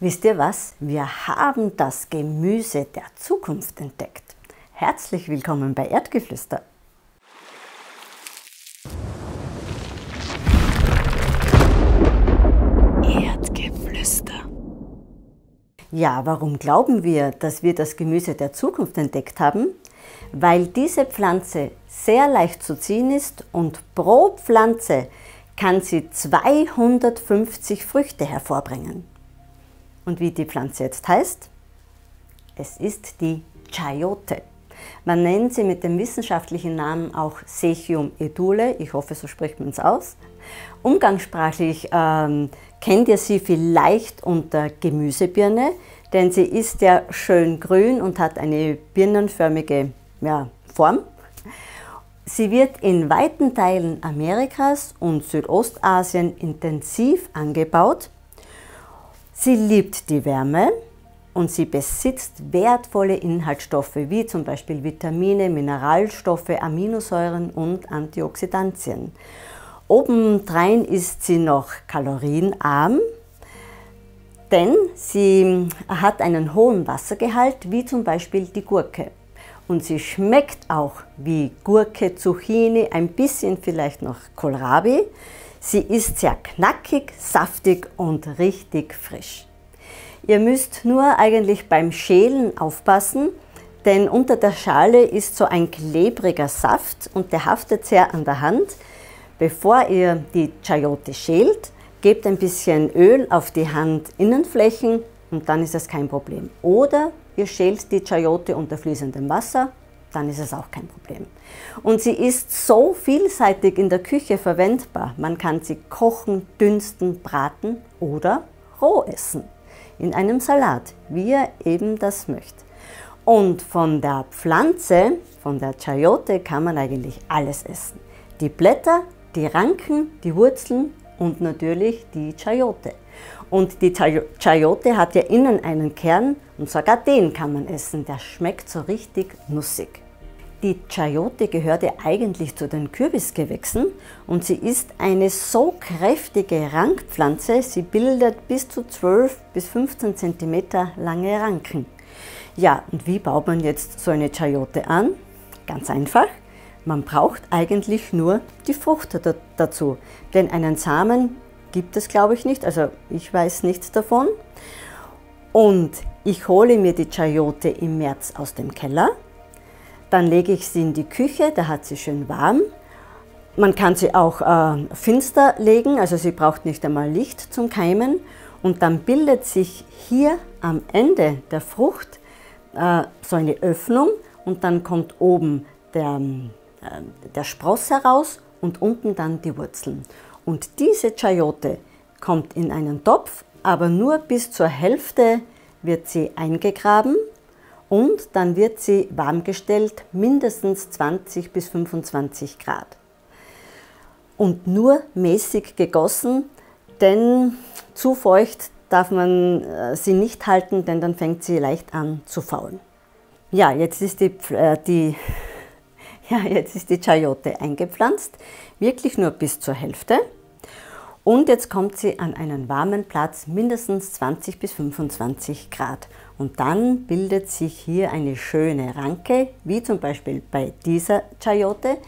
Wisst ihr was? Wir haben das Gemüse der Zukunft entdeckt. Herzlich willkommen bei Erdgeflüster. Erdgeflüster. Ja, warum glauben wir, dass wir das Gemüse der Zukunft entdeckt haben? Weil diese Pflanze sehr leicht zu ziehen ist und pro Pflanze kann sie 250 Früchte hervorbringen. Und wie die Pflanze jetzt heißt? Es ist die Chayote. Man nennt sie mit dem wissenschaftlichen Namen auch Sechium edule, ich hoffe, so spricht man es aus. Umgangssprachlich ähm, kennt ihr sie vielleicht unter Gemüsebirne, denn sie ist ja schön grün und hat eine birnenförmige ja, Form. Sie wird in weiten Teilen Amerikas und Südostasien intensiv angebaut. Sie liebt die Wärme und sie besitzt wertvolle Inhaltsstoffe wie zum Beispiel Vitamine, Mineralstoffe, Aminosäuren und Antioxidantien. Obendrein ist sie noch kalorienarm, denn sie hat einen hohen Wassergehalt, wie zum Beispiel die Gurke. Und sie schmeckt auch wie Gurke, Zucchini, ein bisschen vielleicht noch Kohlrabi. Sie ist sehr knackig, saftig und richtig frisch. Ihr müsst nur eigentlich beim Schälen aufpassen, denn unter der Schale ist so ein klebriger Saft und der haftet sehr an der Hand. Bevor ihr die Chayote schält, gebt ein bisschen Öl auf die Handinnenflächen und dann ist es kein Problem. Oder Ihr schält die Chayote unter fließendem Wasser, dann ist es auch kein Problem. Und sie ist so vielseitig in der Küche verwendbar. Man kann sie kochen, dünsten, braten oder roh essen. In einem Salat, wie ihr eben das möchtet. Und von der Pflanze, von der Chayote, kann man eigentlich alles essen. Die Blätter, die Ranken, die Wurzeln und natürlich die Chayote. Und die Chayote hat ja innen einen Kern und sogar den kann man essen. Der schmeckt so richtig nussig. Die Chayote gehört ja eigentlich zu den Kürbisgewächsen und sie ist eine so kräftige Rankpflanze, sie bildet bis zu 12 bis 15 cm lange Ranken. Ja, und wie baut man jetzt so eine Chayote an? Ganz einfach. Man braucht eigentlich nur die Frucht dazu, denn einen Samen gibt es, glaube ich, nicht. Also ich weiß nichts davon. Und ich hole mir die Chayote im März aus dem Keller. Dann lege ich sie in die Küche, da hat sie schön warm. Man kann sie auch äh, finster legen, also sie braucht nicht einmal Licht zum Keimen. Und dann bildet sich hier am Ende der Frucht äh, so eine Öffnung und dann kommt oben der, äh, der Spross heraus und unten dann die Wurzeln. Und diese Chayote kommt in einen Topf, aber nur bis zur Hälfte wird sie eingegraben und dann wird sie warm gestellt, mindestens 20 bis 25 Grad. Und nur mäßig gegossen, denn zu feucht darf man äh, sie nicht halten, denn dann fängt sie leicht an zu faulen. Ja, jetzt ist die, äh, die, ja, jetzt ist die Chayote eingepflanzt, wirklich nur bis zur Hälfte. Und jetzt kommt sie an einen warmen Platz, mindestens 20 bis 25 Grad. Und dann bildet sich hier eine schöne Ranke, wie zum Beispiel bei dieser Chayote.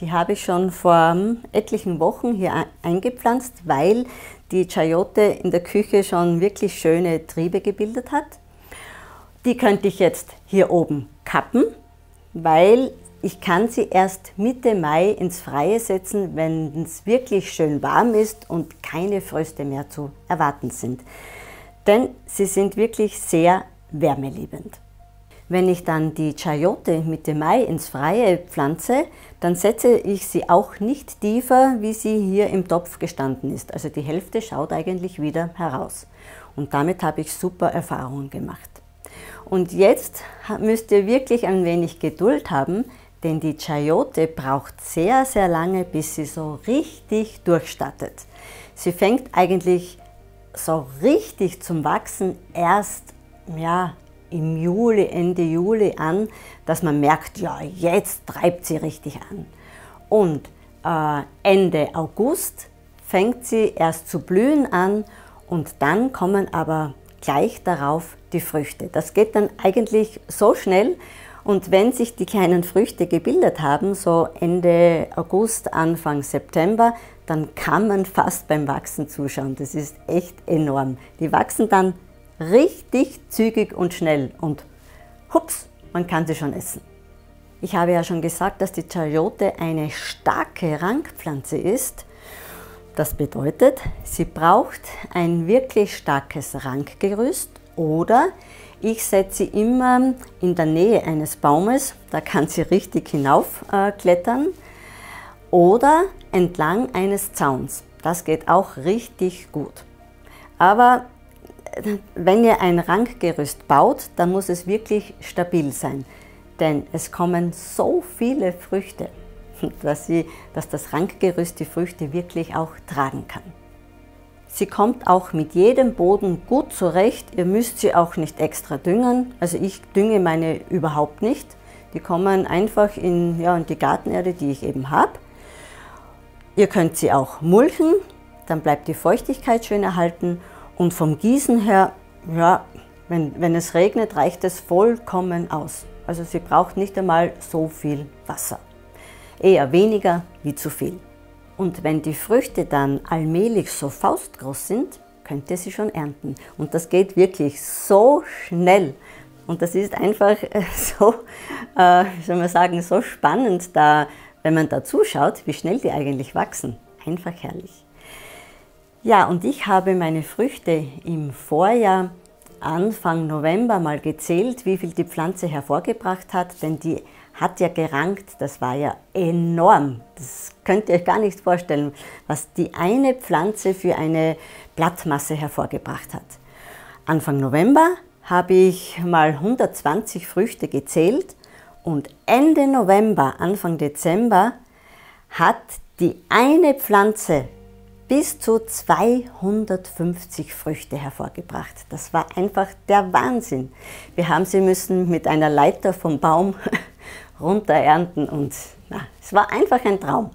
Die habe ich schon vor etlichen Wochen hier eingepflanzt, weil die Chayote in der Küche schon wirklich schöne Triebe gebildet hat. Die könnte ich jetzt hier oben kappen, weil ich kann sie erst Mitte Mai ins Freie setzen, wenn es wirklich schön warm ist und keine Fröste mehr zu erwarten sind. Denn sie sind wirklich sehr wärmeliebend. Wenn ich dann die Chayote Mitte Mai ins Freie pflanze, dann setze ich sie auch nicht tiefer, wie sie hier im Topf gestanden ist. Also die Hälfte schaut eigentlich wieder heraus. Und damit habe ich super Erfahrungen gemacht. Und jetzt müsst ihr wirklich ein wenig Geduld haben, denn die Chayote braucht sehr, sehr lange, bis sie so richtig durchstartet. Sie fängt eigentlich so richtig zum Wachsen erst ja, im Juli, Ende Juli an, dass man merkt, ja, jetzt treibt sie richtig an. Und äh, Ende August fängt sie erst zu blühen an und dann kommen aber gleich darauf die Früchte. Das geht dann eigentlich so schnell und wenn sich die kleinen Früchte gebildet haben, so Ende August, Anfang September, dann kann man fast beim Wachsen zuschauen. Das ist echt enorm. Die wachsen dann richtig zügig und schnell und hups, man kann sie schon essen. Ich habe ja schon gesagt, dass die Chayote eine starke Rankpflanze ist. Das bedeutet, sie braucht ein wirklich starkes Rankgerüst oder ich setze sie immer in der Nähe eines Baumes, da kann sie richtig hinaufklettern, oder entlang eines Zauns. Das geht auch richtig gut. Aber wenn ihr ein Rankgerüst baut, dann muss es wirklich stabil sein denn es kommen so viele Früchte, dass, sie, dass das Rankgerüst die Früchte wirklich auch tragen kann. Sie kommt auch mit jedem Boden gut zurecht. Ihr müsst sie auch nicht extra düngen. Also ich dünge meine überhaupt nicht. Die kommen einfach in, ja, in die Gartenerde, die ich eben habe. Ihr könnt sie auch mulchen, dann bleibt die Feuchtigkeit schön erhalten. Und vom Gießen her, ja, wenn, wenn es regnet, reicht es vollkommen aus. Also sie braucht nicht einmal so viel Wasser. Eher weniger wie zu viel. Und wenn die Früchte dann allmählich so faustgroß sind, könnt ihr sie schon ernten. Und das geht wirklich so schnell. Und das ist einfach so, äh, wie soll man sagen, so spannend, da, wenn man da zuschaut, wie schnell die eigentlich wachsen. Einfach herrlich. Ja, und ich habe meine Früchte im Vorjahr Anfang November mal gezählt, wie viel die Pflanze hervorgebracht hat, denn die hat ja gerankt, das war ja enorm. Das könnt ihr euch gar nicht vorstellen, was die eine Pflanze für eine Blattmasse hervorgebracht hat. Anfang November habe ich mal 120 Früchte gezählt und Ende November, Anfang Dezember hat die eine Pflanze bis zu 250 Früchte hervorgebracht. Das war einfach der Wahnsinn. Wir haben sie müssen mit einer Leiter vom Baum runter ernten und na, es war einfach ein Traum.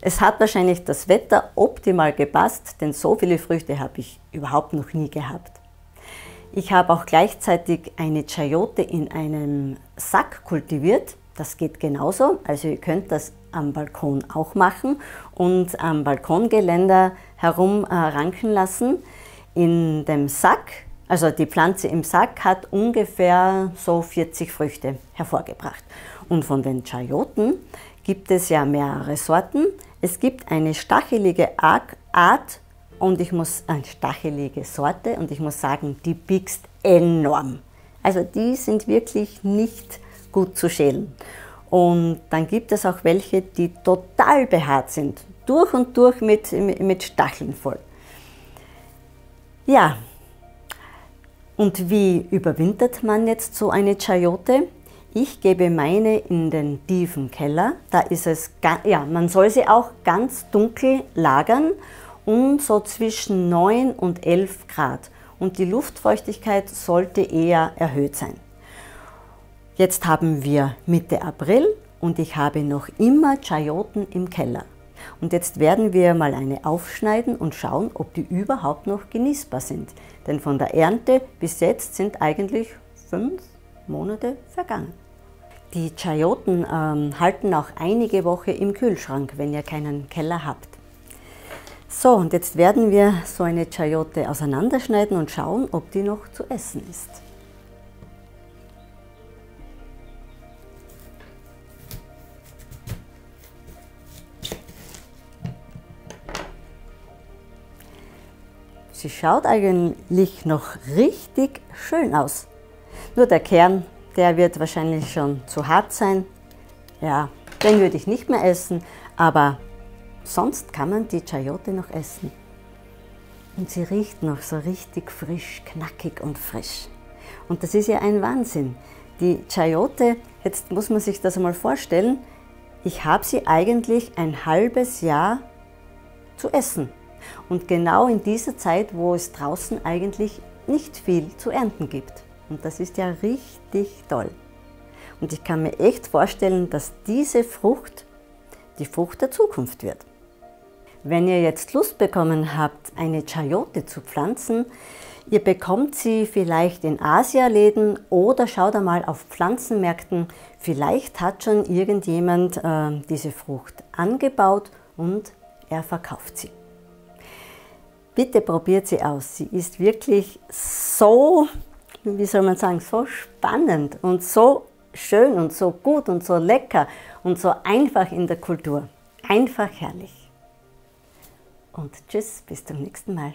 Es hat wahrscheinlich das Wetter optimal gepasst, denn so viele Früchte habe ich überhaupt noch nie gehabt. Ich habe auch gleichzeitig eine Chayote in einem Sack kultiviert. Das geht genauso. Also ihr könnt das am Balkon auch machen und am Balkongeländer herum äh, ranken lassen. In dem Sack, also die Pflanze im Sack hat ungefähr so 40 Früchte hervorgebracht. Und von den Chayoten gibt es ja mehrere Sorten. Es gibt eine stachelige Art und ich muss eine stachelige Sorte und ich muss sagen, die biegst enorm. Also die sind wirklich nicht gut zu schälen. Und dann gibt es auch welche, die total behaart sind, durch und durch mit, mit Stacheln voll. Ja, und wie überwintert man jetzt so eine Chayote? Ich gebe meine in den tiefen Keller. Da ist es, ja, man soll sie auch ganz dunkel lagern und so zwischen 9 und 11 Grad. Und die Luftfeuchtigkeit sollte eher erhöht sein. Jetzt haben wir Mitte April und ich habe noch immer Chayoten im Keller. Und jetzt werden wir mal eine aufschneiden und schauen, ob die überhaupt noch genießbar sind. Denn von der Ernte bis jetzt sind eigentlich fünf Monate vergangen. Die Chayoten ähm, halten auch einige Wochen im Kühlschrank, wenn ihr keinen Keller habt. So, und jetzt werden wir so eine Chayote auseinanderschneiden und schauen, ob die noch zu essen ist. Sie schaut eigentlich noch richtig schön aus. Nur der Kern, der wird wahrscheinlich schon zu hart sein. Ja, den würde ich nicht mehr essen, aber sonst kann man die Chayote noch essen. Und sie riecht noch so richtig frisch, knackig und frisch. Und das ist ja ein Wahnsinn. Die Chayote, jetzt muss man sich das einmal vorstellen, ich habe sie eigentlich ein halbes Jahr zu essen. Und genau in dieser Zeit, wo es draußen eigentlich nicht viel zu ernten gibt. Und das ist ja richtig toll. Und ich kann mir echt vorstellen, dass diese Frucht die Frucht der Zukunft wird. Wenn ihr jetzt Lust bekommen habt, eine Chayote zu pflanzen, Ihr bekommt sie vielleicht in Asialäden oder schaut einmal auf Pflanzenmärkten. Vielleicht hat schon irgendjemand äh, diese Frucht angebaut und er verkauft sie. Bitte probiert sie aus. Sie ist wirklich so, wie soll man sagen, so spannend und so schön und so gut und so lecker und so einfach in der Kultur. Einfach herrlich. Und tschüss, bis zum nächsten Mal.